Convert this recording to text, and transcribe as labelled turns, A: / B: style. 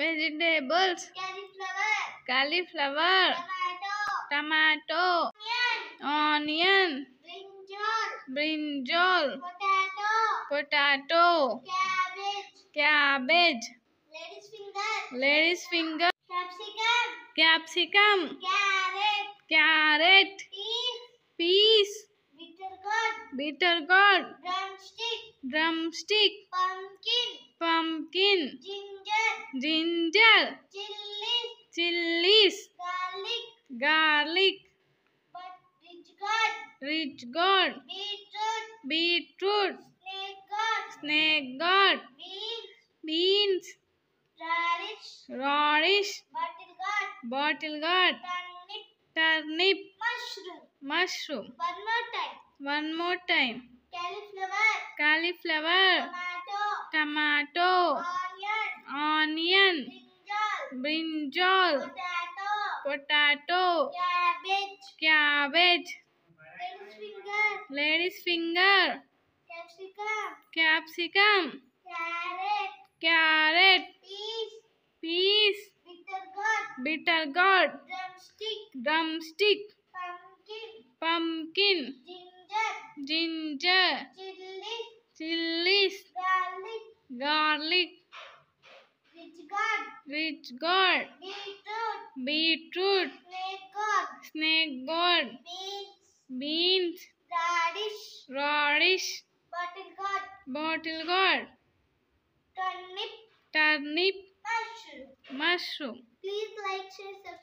A: Vegetables
B: cauliflower
A: tomato
B: onion
A: brinjal
B: potato
A: cabbage
B: ladies finger capsicum
A: carrot peas
B: bitter
A: gourd
B: drumstick
A: drumstick
B: pumpkin
A: pumpkin
B: radish
A: radish
B: bottle gourd
A: bottle gourd
B: turnip
A: turnip
B: mushroom
A: mushroom
B: one more time
A: one more time
B: cauliflower
A: cauliflower
B: tomato
A: tomato
B: onion
A: onion
B: brinjal
A: brinjal
B: potato
A: potato
B: cabbage
A: cabbage
B: lady's finger
A: lady's finger
B: capsicum
A: capsicum
B: carrot
A: carrot
B: peas
A: peas
B: bitter gourd
A: bitter gourd
B: drumstick
A: drumstick
B: pumpkin
A: pumpkin
B: ginger
A: ginger
B: rich gourd beetroot.
A: Beetroot.
B: Snake gourd
A: snake gourd
B: beans.
A: Beans.
B: Radish.
A: Radish.
B: Bottle gourd
A: bottle gourd
B: turnip.
A: Turnip.
B: Mushroom.
A: Mushroom.
B: Please like share subscribe